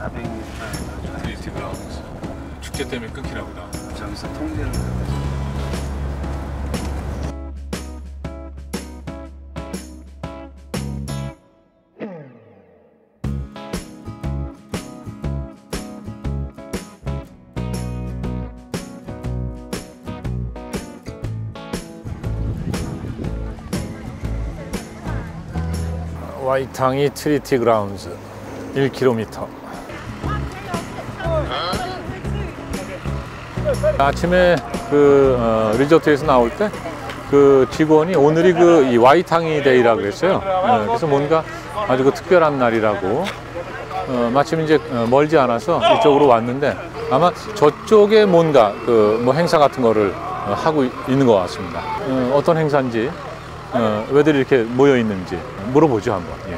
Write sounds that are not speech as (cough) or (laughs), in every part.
400m 트리티 그라운드. 축제 때문에 끊기나 보다. 저기서 통제는 와이탕이 트리티 그라운드 1km. 아침에 그 어, 리조트에서 나올 때 그 직원이 오늘이 그 이 와이탕이 데이라 그랬어요. 어, 그래서 뭔가 아주 그 특별한 날이라고 어, 마침 이제 어, 멀지 않아서 이쪽으로 왔는데 아마 저쪽에 뭔가 그 뭐 행사 같은 거를 어, 하고 있는 것 같습니다. 어, 어떤 행사인지 어, 왜들 이렇게 모여 있는지 물어보죠 한번. 예.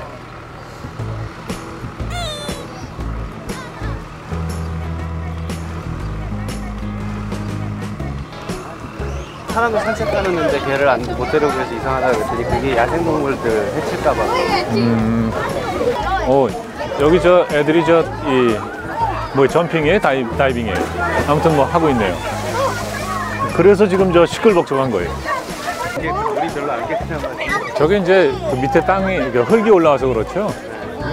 사람들 산책 가는데 개를 안, 못 데려오고 해서 이상하다고 그랬더니 그게 야생동물들 해칠까봐. 어 여기 저 애들이 저 이 뭐 점핑이에요 다이, 다이빙이에요 아무튼 뭐 하고 있네요. 그래서 지금 저 시끌벅적한 거예요. 이게 물이 별로 안 깨끗한 저게 이제 그 밑에 땅이 흙이 올라와서 그렇죠?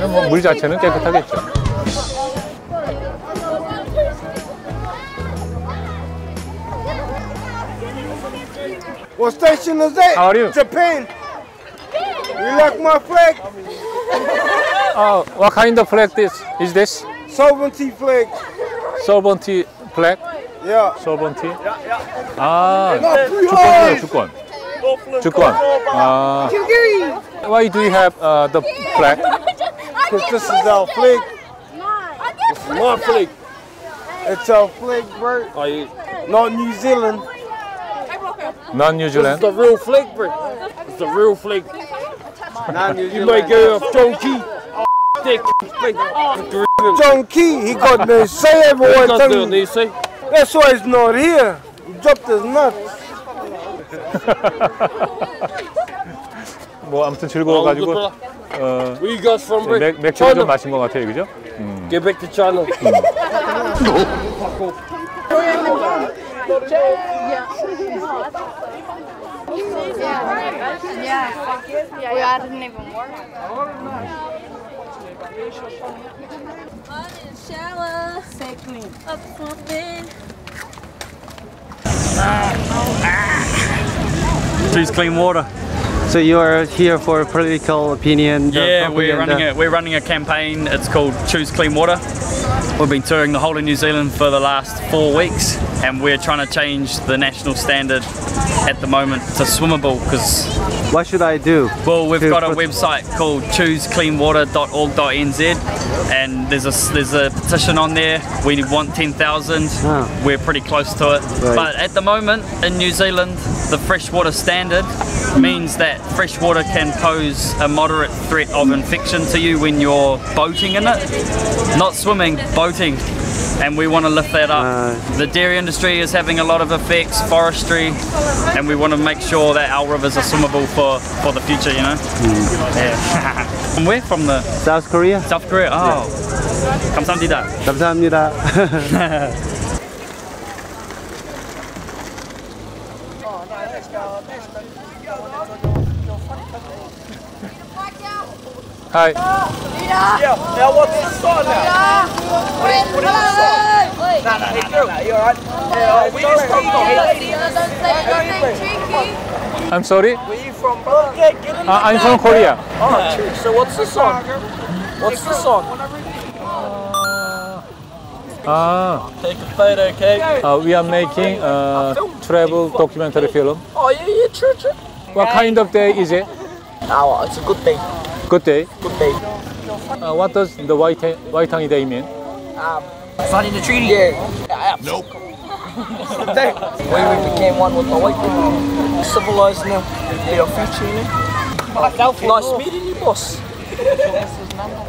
뭐 물 자체는 깨끗하겠죠 What station is that? How are you? Japan. You like my flag? (laughs) uh, what kind of flag this is this Sovereignty flag. sovereignty flag Yeah. sovereignty 아 Not 주권이에요 주권 주권 아 why do you have uh, the flag Because this is our flag. This is my flag. It's our flag, bro. Not New Zealand. non New Zealand the real flag, bro. It's the real flag. 난 You may go off John Key. Dick, flag. John Key, he got the say everyone Got tell there, me. you see? That's why he's not here. He dropped his nuts. (laughs) 뭐 아무튼 즐거워가지고 어, Where you guys from, bro? 맥, 맥주를 좀 China. 마신 것 같아요 그죠? Get back to China. (laughs) (laughs) Yeah. Yeah, I didn't even work. shower, stay clean. Up. Choose clean water. So you are here for a political opinion? Yeah, we're running a we're running a campaign. It's called Choose Clean Water. We've been touring the whole of New Zealand for the last four weeks, and we're trying to change the national standard at the moment to swimmable. Because What should I do? well, we've got a website called choosecleanwater.org.nz, and there's a there's a petition on there. We want 10,000. Ah. We're pretty close to it. Right. But at the moment in New Zealand, the freshwater standard means that freshwater can pose a moderate threat of infection to you when you're boating in it. Not swimming, boating. And we want to lift that up. Uh. the dairy industry is having a lot of effects, forestry, and we want to make sure that our rivers are swimmable for, for the future, you know? Yeah. From (laughs) where? From the South Korea? South Korea? Oh. 감사합니다. 감사합니다. Hi. Yeah, now what's the song now? What is, what is the sign? No, no, no, no, no, you alright? Yeah, where you from? I'm sorry. Where you from, bro? Yeah, get in Uh, I'm from Korea. Oh, true. So what's the song? What's the song? Ah, Take a photo, okay? uh, we are making a travel documentary film. Oh, yeah, yeah, true, true. What kind of day is it? Oh, it's a good day. Good day. Good day. Uh, what does the white Waitangi Day mean? Signing the treaty? Yeah. yeah nope. when we became one with the white people. Civilized now. Be our future, you know? Nice meeting you, boss. (laughs)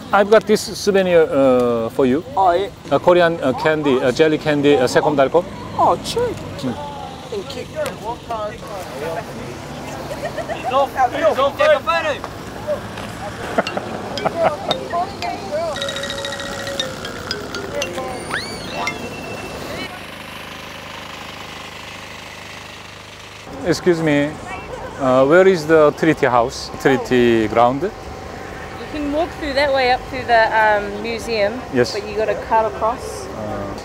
I've got this souvenir uh, for you. Oh, yeah. A Korean uh, candy, a jelly candy, uh, 새콤달콤. Oh, true. Thank you. Excuse me. Uh, where is the treaty house, treaty ground? Can walk through that way up to the um, museum. Yes. But you got to cut across.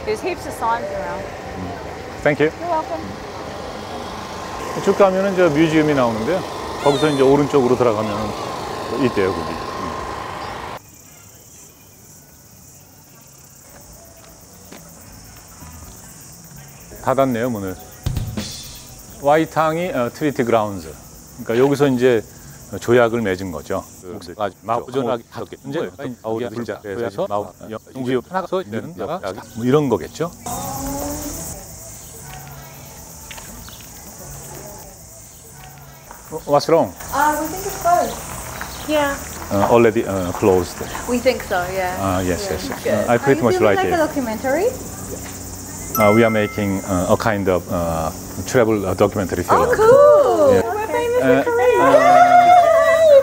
There's heaps of signs around. Thank you. You're welcome. 쭉 가면은 저 뮤지엄이 나오는데요. 거기서 이제 오른쪽으로 들어가면 있대요, 거기. 음. 닫았네요, 문을. 와이탕이 어, 트리티 그라운드. 그러니까 여기서 이제 조약을 맺은 거죠. 그 마오전하게 하겠 이제 아우야 불자에서 마오 영지요 하나서 있는 뭐 이런 거겠죠. 어, What's wrong? Uh, we think it's closed. Yeah. Uh, already uh, closed. We think so, yeah. Uh, yes, yes. Uh, I pretty much like it. documentary? Uh, we are making uh, a kind of uh, travel uh, documentary film. Oh, cool. Yeah. We're famous Uh, in Korea.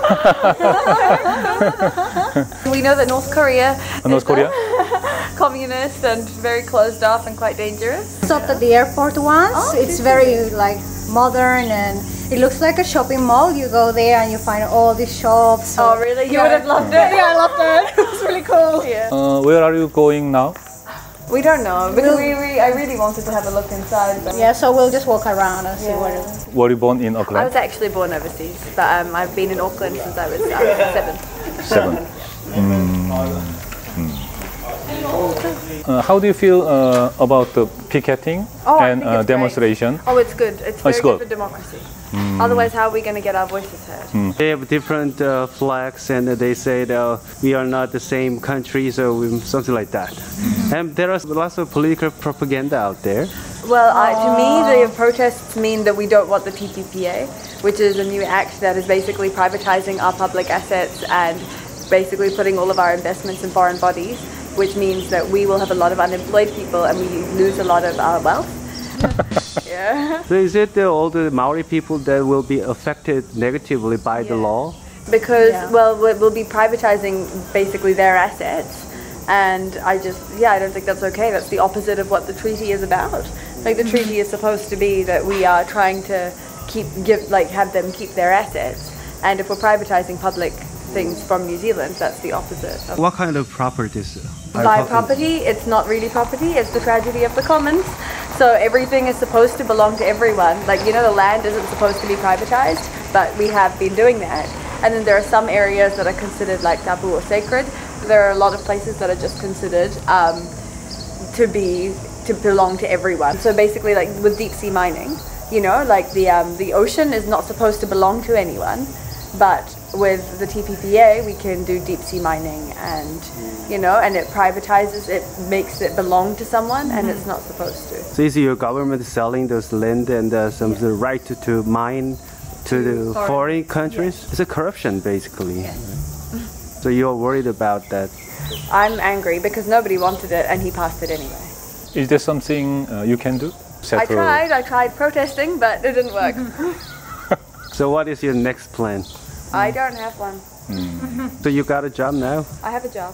(laughs) we know that North Korea North is Korea? (laughs) communist and very closed off and quite dangerous. stopped at the airport once. Oh, it's very like modern and it looks like a shopping mall. You go there and you find all these shops. Oh, really? You Yeah. would have loved it. Yeah, I loved it. (laughs) It was really cool. Yeah. Uh, where are you going now? We don't know because we, we I really wanted to have a look inside. But Yeah, so we'll just walk around and see what it is. Were you born in Auckland? I was actually born overseas, but um, I've been in Auckland since I was um, seven. Seven. Mm. Mm. Uh, how do you feel uh, about the picketing Oh, I and think uh, it's great. demonstration? Oh, it's good. It's Oh, very it's good. good. for democracy. Otherwise, how are we going to get our voices heard? They have different uh, flags, and they say that uh, we are not the same country, so we, something like that. And there are lots of political propaganda out there. Well, uh, to me, the protests mean that we don't want the TPPA, which is a new act that is basically privatizing our public assets and basically putting all of our investments in foreign bodies, which means that we will have a lot of unemployed people and we lose a lot of our wealth. (laughs) yeah. So is it the, all the Maori people that will be affected negatively by the law? Because, Yeah. well, we- we'll be privatizing basically their assets. And I just, yeah, I don't think that's okay. That's the opposite of what the treaty is about. Like the treaty is supposed to be that we are trying to keep, give, like, have them keep their assets. And if we're privatizing public things from New Zealand, that's the opposite. Of What kind of properties? by property, it's not really property, it's the tragedy of the commons. So everything is supposed to belong to everyone. Like, you know, the land isn't supposed to be privatized, but we have been doing that. And then there are some areas that are considered like tabu or sacred. There are a lot of places that are just considered um, to be to belong to everyone. So basically, like with deep sea mining, you know, like the um, the ocean is not supposed to belong to anyone, but with the TPPA, we can do deep sea mining, and you know, and it privatizes it, makes it belong to someone, and it's not supposed to. So is your government selling those land and uh, some the right to, to mine to the foreign countries? It's a corruption, basically. (laughs) So you're worried about that. I'm angry because nobody wanted it, and he passed it anyway. Is there something uh, you can do? I tried, I tried protesting, but it didn't work. (laughs) So what is your next plan? I don't have one. Hmm. So you got a job now? I have a job.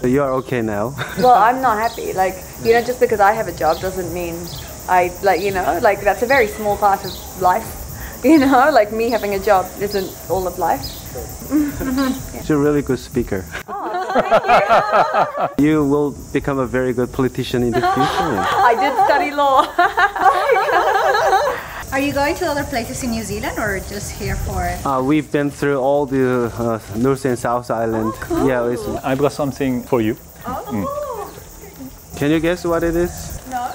So you are okay now? (laughs) Well, I'm not happy. Like, you know, just because I have a job doesn't mean I, like, you know, like that's a very small part of life. (laughs) You know, like me having a job isn't all of life. (laughs) You're a really good speaker. Oh, you will become a very good politician in the future. I did study law. Are you going to other places in New Zealand or just here for it? Uh, we've been through all the uh, North and South Island. Yeah, it's, I've got something for you. Oh, Can you guess what it is? No. (laughs)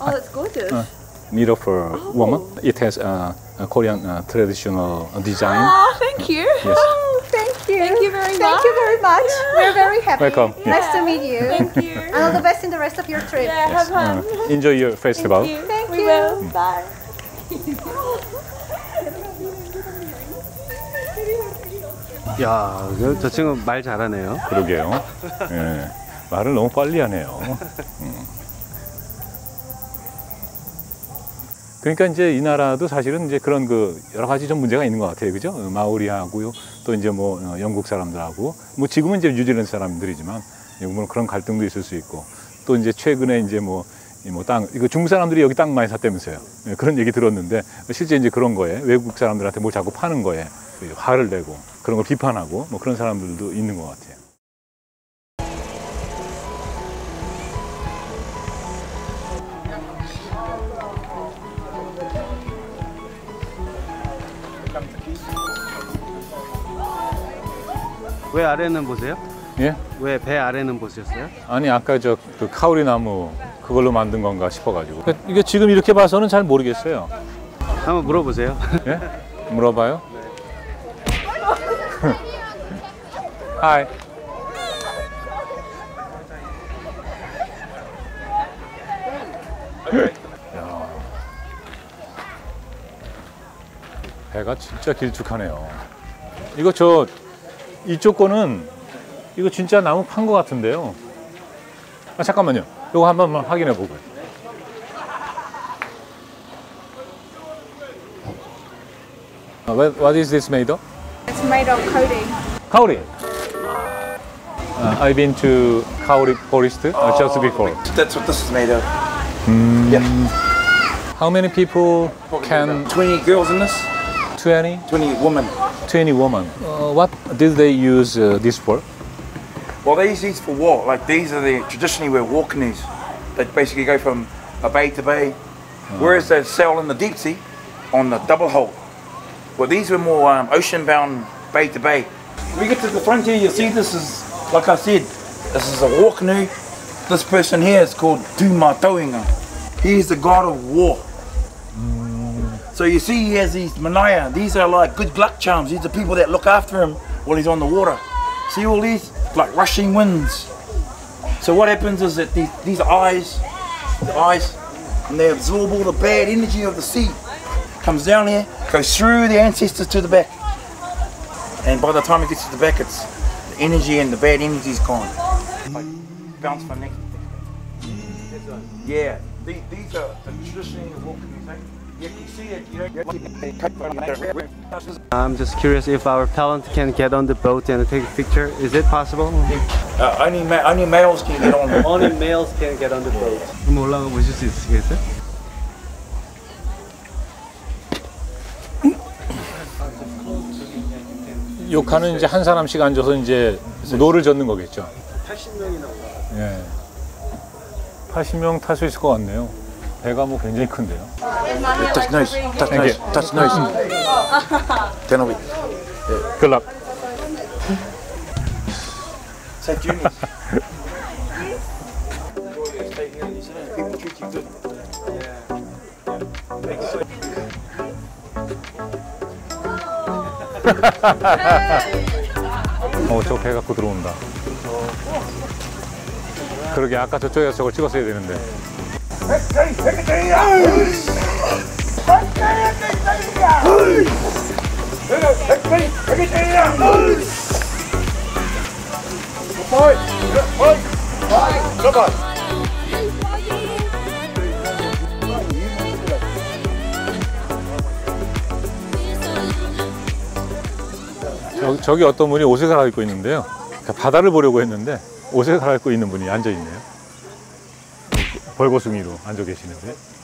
oh, it's gorgeous. Uh. Mirror for woman. It has uh, a Korean uh, traditional design. Oh, thank you. Yes. (laughs) Oh, thank you. Thank you very Thank much. you very much. We're very happy. Welcome. Nice to meet you. Thank you. And all the best in the rest of your trip. Yeah, have fun. Uh, enjoy your festival. Thank We you. will. Bye. 야, 그- 저 친구 말 잘하네요. 그러게요. 예. 말을 너무 빨리 하네요. 음. 그러니까 이제 이 나라도 사실은 이제 그런 그 여러 가지 좀 문제가 있는 것 같아요. 그죠? 어, 마오리하고요. 또 이제 뭐 어, 영국 사람들하고 뭐 지금은 이제 뉴질랜드 사람들이지만 뭐 그런 갈등도 있을 수 있고 또 이제 최근에 이제 뭐이뭐 땅, 이거 중국 사람들이 여기 땅 많이 샀다면서요. 예, 그런 얘기 들었는데 실제 이제 그런 거에 외국 사람들한테 뭘 자꾸 파는 거에 화를 내고 그런 걸 비판하고 뭐 그런 사람들도 있는 것 같아요. 왜 아래는 보세요? 예? 왜 배 아래는 보셨어요? 아니 아까 저 그 카오리 나무 그걸로 만든 건가 싶어가지고 이게 지금 이렇게 봐서는 잘 모르겠어요. 한번 물어보세요. (laughs) 예? 물어봐요. (laughs) 하이. 야. 배가 진짜 길쭉하네요. 이거 저 이쪽 거는 이거 진짜 나무 판 거 같은데요. 아 잠깐만요. 이거 한 번만 확인해 보고요. 아, what, is this made of? It's made of coating. Kaori. Uh, I've been to Kaori Forest uh, just before. That's what this is made of. How many people can 20 girls in this, 20? 20 women. 20 women. Uh, what did they use uh, this for? Well, they use these for war. Like these are the traditionally we're walking these. They basically go from a bay to bay. Whereas they sail in the deep sea on the double hull. Well, these were more um, ocean bound bay to bay. We get to the frontier, you see this is, like I said, this is a war canoe. This person here is called Tumatauenga. He is the god of war. So you see he has these manaia. These are like good luck charms. These are people that look after him while he's on the water. See all these? Like rushing winds. So what happens is that these, these eyes, the eyes, and they absorb all the bad energy of the sea. Comes down here, goes through the ancestors to the back. And by the time it gets to the back, it's the energy and the bad energy is gone. Like bounce my neck. Yeah, these, these are the traditionally walking. Eh? Eh? I'm just curious if our talent can get on the boat and take a picture. Is it possible? Uh, only, ma- only males can get on. Only males can get on the boat. 한번 올라가 보실 수 있으시겠어요? 요 칸은 이제 한 사람씩 앉아서 이제 노를 젓는 거겠죠. 80명이나 예. 80명 탈 수 있을 것 같네요. 배가 뭐 굉장히 큰데요. Touch Thank nose, you. touch nose. Then be. Good luck. Treat you good. 어, 저 배 갖고 들어온다. 그러게 아까 저쪽에서 저걸 찍었어야 되는데. 저, 저기 어떤 분이 옷을 갈아입고 있는데요. 그러니까 바다를 보려고 했는데 옷을 갈아입고 있는 분이 앉아 있네요. 벌거숭이로 앉아 계시는데. 음.